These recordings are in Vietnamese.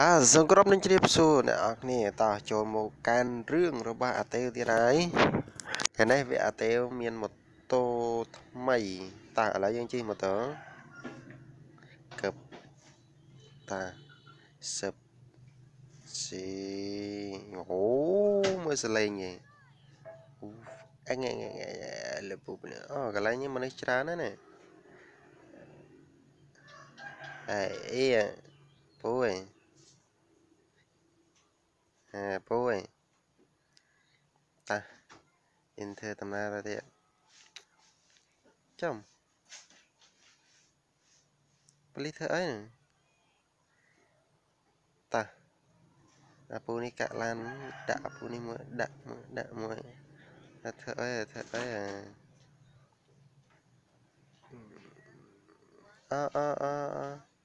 បាទសូមគោរពនឹងជ្រាបសួរអ្នកនរគ្នាតោះចូលមកកានរឿងរបស់អាតេវទៀតហើយកាលនេះវាអាតេវមានម៉ូតូថ្មីតើឥឡូវយើងជិះម៉ូតូកឹបតាសឹបស៊ីអូមើលសលេងឯងអញអញលពុបអូកន្លែងនេះមនុស្សច្រើនណាស់ណាអេអីពូឯង អាពូឯងតាអ៊ីនធើដំណើរទៅទៀតចំប៉លីធ្វើអីតាអាពូនេះកាក់ឡានដាក់អាពូនេះមើលដាក់មើលដាក់មួយធ្វើអីធ្វើអីអឺអឺអឺអឺ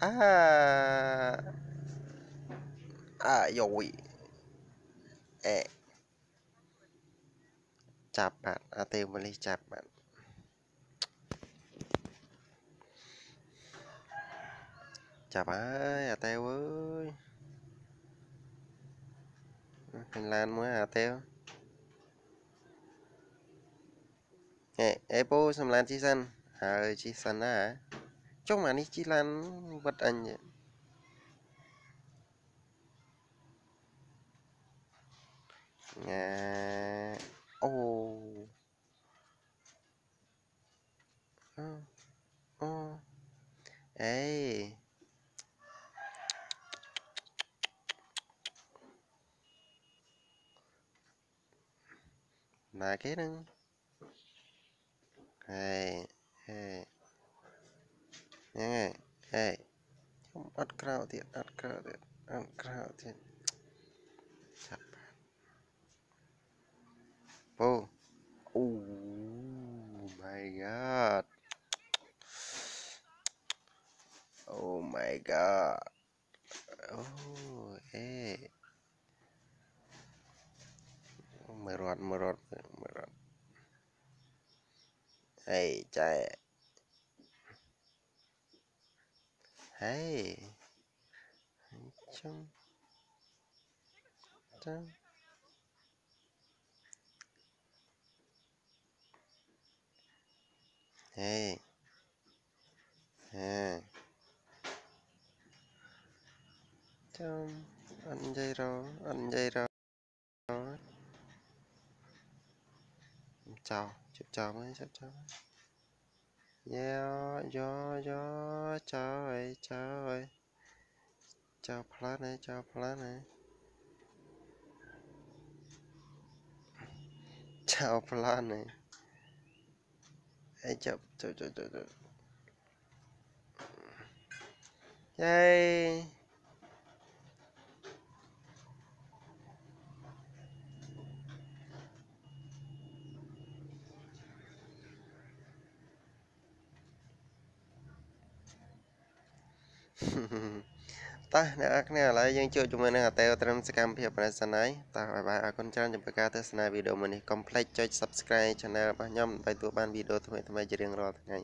à. À rồi. Ẹ chạp bạn. À tiêu mà đi chạp bạn. Chạp ơi à tiêu ơi. Hình Lan mới à tiêu Ê, ê bố, xâm lan chi xanh À, ơi chi xanh á hả? Chốc mà đi chi lan vật ảnh vậy Nhà, Ô. Ô. Ê. Là cái đó. Ê. crowded uncrowded uncrowded siapa? Oh oh my god. Oh my god. Oh eh. Merot merot merot hey cai. Hey. Chum. Chum. Hey. Hey. Chum. Ăn dây rau ăn dây rau Chào, chụp chào mấy, chụp chào mấy. Yeah, yo, yo, chào ơi, chào ơi. Này, chào plan này. Chào plan này. Ê, chào, chào, chào, chào, chào. Yay. Mm-hmm. តោះអ្នកនរគ្នាឥឡូវយើងជួបជាមួយនឹងអាតេវត្រឹមសកម្មភាពប្រសិនហើយតោះបាយបាយអរគុណច្រើនចំពោះការទស្សនាវីដេអូមួយនេះកុំភ្លេចចុច Subscribe Channel របស់ខ្ញុំដើម្បីទទួលបានវីដេអូថ្មីៗជារៀងរាល់ថ្ងៃ